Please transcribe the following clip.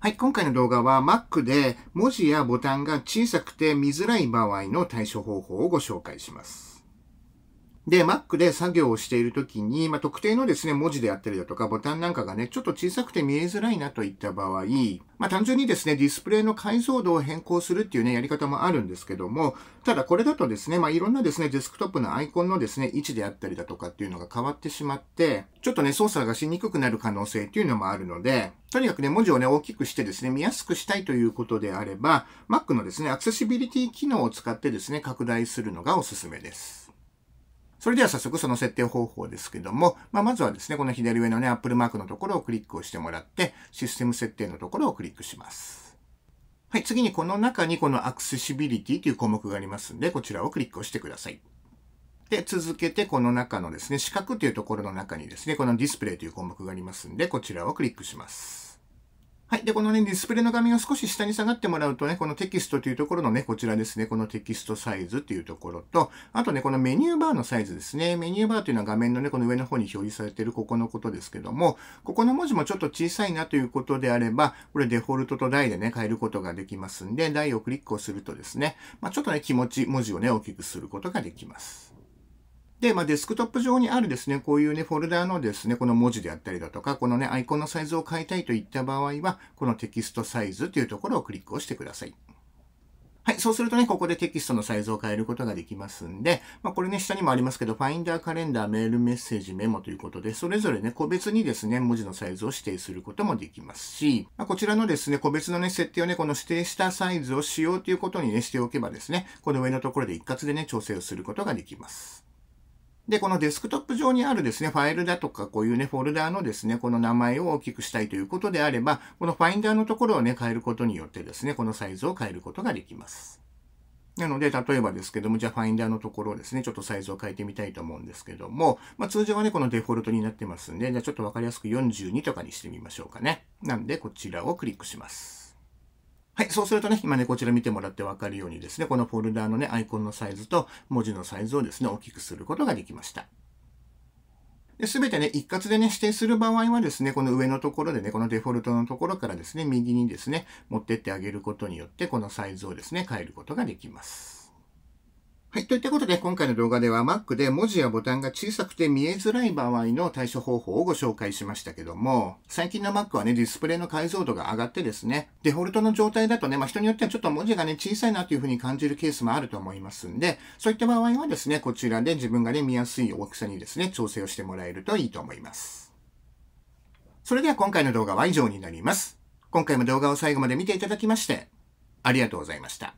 はい、今回の動画は Mac で文字やボタンが小さくて見づらい場合の対処方法をご紹介します。で、Mac で作業をしているときに、まあ、特定のですね、文字であったりだとか、ボタンなんかがね、ちょっと小さくて見えづらいなといった場合、まあ、単純にですね、ディスプレイの解像度を変更するっていうね、やり方もあるんですけども、ただこれだとですね、まあ、いろんなですね、デスクトップのアイコンのですね、位置であったりだとかっていうのが変わってしまって、ちょっとね、操作がしにくくなる可能性っていうのもあるので、とにかくね、文字をね、大きくしてですね、見やすくしたいということであれば、Mac のですね、アクセシビリティ機能を使ってですね、拡大するのがおすすめです。それでは早速その設定方法ですけども、まあ、まずはですね、この左上のね、Apple マークのところをクリックをしてもらって、システム設定のところをクリックします。はい、次にこの中にこのアクセシビリティという項目がありますんで、こちらをクリックをしてください。で、続けてこの中のですね、四角というところの中にですね、このディスプレイという項目がありますんで、こちらをクリックします。はい。で、このね、ディスプレイの画面を少し下に下がってもらうとね、このテキストというところのね、こちらですね、このテキストサイズっていうところと、あとね、このメニューバーのサイズですね。メニューバーというのは画面のね、この上の方に表示されているここのことですけども、ここの文字もちょっと小さいなということであれば、これデフォルトと台でね、変えることができますんで、台をクリックをするとですね、まあ、ちょっとね、気持ち、文字をね、大きくすることができます。で、まあ、デスクトップ上にあるですね、こういうね、フォルダーのですね、この文字であったりだとか、このね、アイコンのサイズを変えたいといった場合は、このテキストサイズというところをクリックをしてください。はい。そうするとね、ここでテキストのサイズを変えることができますんで、まあ、これね、下にもありますけど、Finder、カレンダー、メール、メッセージ、メモということで、それぞれね、個別にですね、文字のサイズを指定することもできますし、まあ、こちらのですね、個別のね、設定をね、この指定したサイズをしようということにね、しておけばですね、この上のところで一括でね、調整をすることができます。で、このデスクトップ上にあるですね、ファイルだとか、こういうね、フォルダーのですね、この名前を大きくしたいということであれば、このファインダーのところをね、変えることによってですね、このサイズを変えることができます。なので、例えばですけども、じゃあファインダーのところをですね、ちょっとサイズを変えてみたいと思うんですけども、まあ通常はね、このデフォルトになってますんで、じゃあちょっとわかりやすく42とかにしてみましょうかね。なんで、こちらをクリックします。はい。そうするとね、今ね、こちら見てもらってわかるようにですね、このフォルダーのね、アイコンのサイズと文字のサイズをですね、大きくすることができました。すべてね、一括でね、指定する場合はですね、この上のところでね、このデフォルトのところからですね、右にですね、持ってってあげることによって、このサイズをですね、変えることができます。はい。といったことで、今回の動画では Mac で文字やボタンが小さくて見えづらい場合の対処方法をご紹介しましたけども、最近の Mac はね、ディスプレイの解像度が上がってですね、デフォルトの状態だとね、まあ、人によってはちょっと文字がね、小さいなというふうに感じるケースもあると思いますんで、そういった場合はですね、こちらで自分がね、見やすい大きさにですね、調整をしてもらえるといいと思います。それでは今回の動画は以上になります。今回も動画を最後まで見ていただきまして、ありがとうございました。